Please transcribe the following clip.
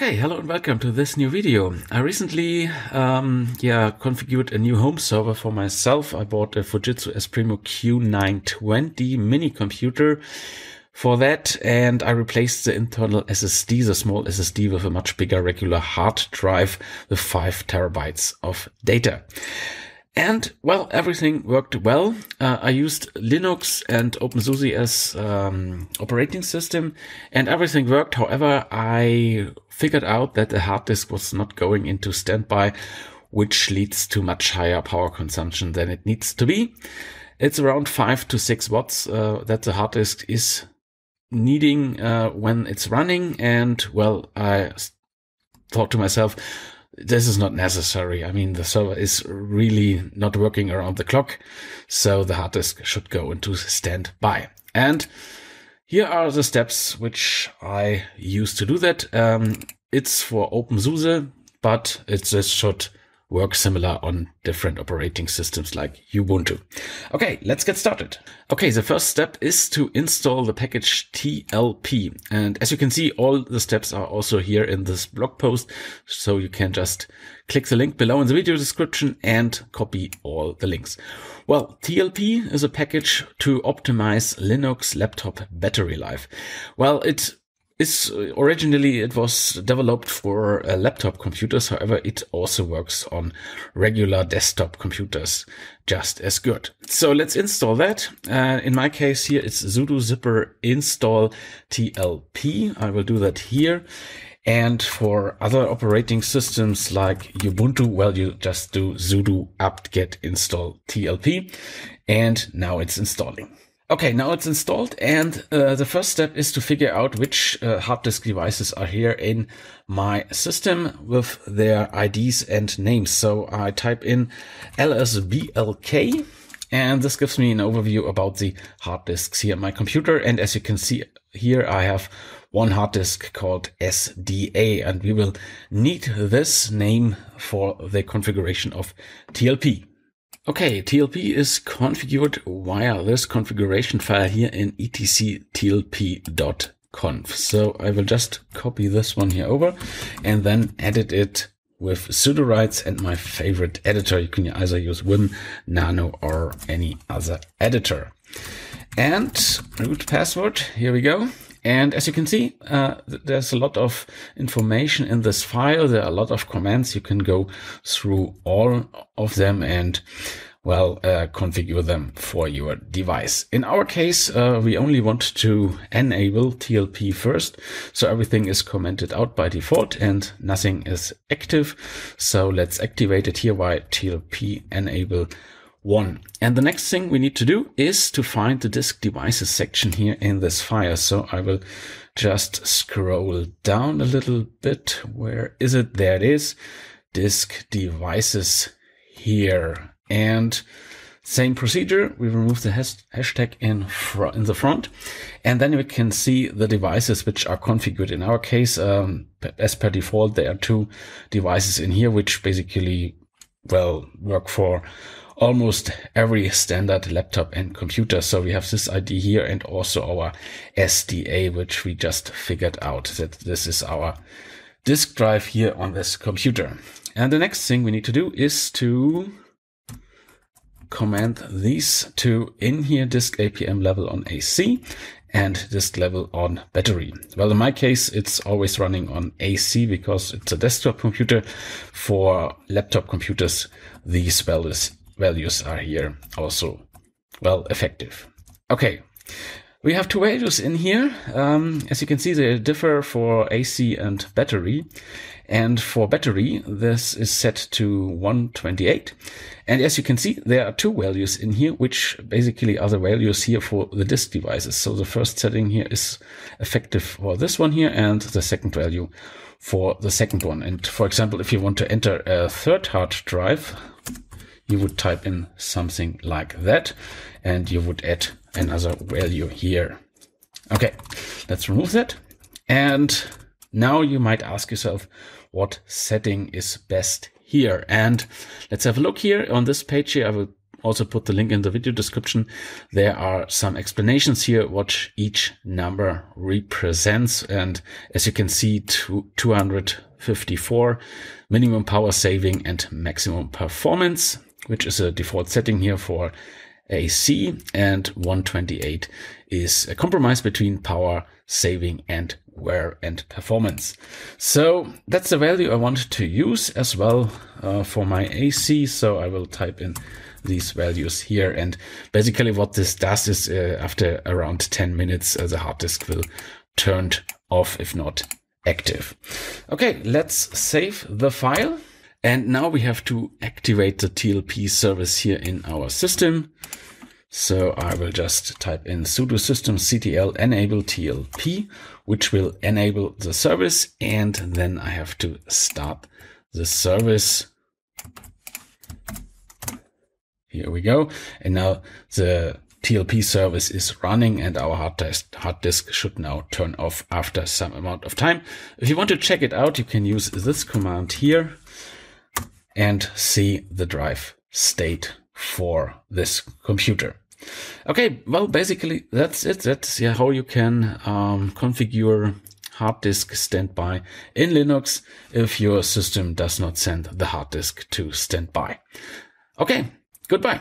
Okay, hello and welcome to this new video. I recently, um, yeah, configured a new home server for myself. I bought a Fujitsu Esprimo Q920 mini computer for that and I replaced the internal SSD, the small SSD with a much bigger regular hard drive with five terabytes of data. And well, everything worked well. Uh, I used Linux and OpenSUSE as um, operating system and everything worked. However, I figured out that the hard disk was not going into standby, which leads to much higher power consumption than it needs to be. It's around five to six watts uh, that the hard disk is needing uh, when it's running. And well, I thought to myself, this is not necessary. I mean, the server is really not working around the clock. So the hard disk should go into standby. And here are the steps which I use to do that. Um, it's for OpenSUSE, but it just should work similar on different operating systems like Ubuntu. Okay, let's get started. Okay, the first step is to install the package TLP. And as you can see, all the steps are also here in this blog post. So you can just click the link below in the video description and copy all the links. Well, TLP is a package to optimize Linux laptop battery life. Well, it is originally it was developed for uh, laptop computers. However, it also works on regular desktop computers just as good. So let's install that. Uh, in my case here, it's sudo zypper install TLP. I will do that here. And for other operating systems like Ubuntu, well, you just do sudo apt-get install TLP. And now it's installing. Okay, now it's installed and uh, the first step is to figure out which uh, hard disk devices are here in my system with their IDs and names. So I type in lsblk and this gives me an overview about the hard disks here in my computer. And as you can see here, I have one hard disk called SDA and we will need this name for the configuration of TLP. Okay, TLP is configured via this configuration file here in etctlp.conf. So I will just copy this one here over and then edit it with sudo rights and my favorite editor. You can either use Vim, Nano or any other editor. And root password, here we go. And as you can see, uh, there's a lot of information in this file. There are a lot of commands. You can go through all of them and well, uh, configure them for your device. In our case, uh, we only want to enable TLP first. So everything is commented out by default and nothing is active. So let's activate it here by TLP enable one. And the next thing we need to do is to find the disk devices section here in this file. So I will just scroll down a little bit. Where is it? There it is. Disk devices here. And same procedure. We remove the hashtag in, in the front and then we can see the devices which are configured. In our case, um, as per default, there are two devices in here, which basically, well, work for almost every standard laptop and computer. So we have this ID here and also our SDA, which we just figured out that this is our disk drive here on this computer. And the next thing we need to do is to command these two in here, disk APM level on AC and disk level on battery. Well, in my case, it's always running on AC because it's a desktop computer. For laptop computers, these values values are here also well effective. Okay. We have two values in here. Um, as you can see, they differ for AC and battery. And for battery, this is set to 128. And as you can see, there are two values in here, which basically are the values here for the disk devices. So the first setting here is effective for this one here and the second value for the second one. And for example, if you want to enter a third hard drive, you would type in something like that and you would add another value here. Okay, let's remove that. And now you might ask yourself what setting is best here. And let's have a look here on this page here. I will also put the link in the video description. There are some explanations here what each number represents. And as you can see, 254 minimum power saving and maximum performance, which is a default setting here for AC and 128 is a compromise between power saving and wear and performance. So that's the value I wanted to use as well uh, for my AC. So I will type in these values here. And basically what this does is uh, after around 10 minutes, uh, the hard disk will turned off if not active. Okay, let's save the file. And now we have to activate the TLP service here in our system. So I will just type in sudo systemctl enable TLP, which will enable the service. And then I have to start the service. Here we go. And now the TLP service is running and our hard disk, hard disk should now turn off after some amount of time. If you want to check it out, you can use this command here and see the drive state for this computer. Okay, well, basically that's it. That's yeah, how you can um, configure hard disk standby in Linux if your system does not send the hard disk to standby. Okay, goodbye.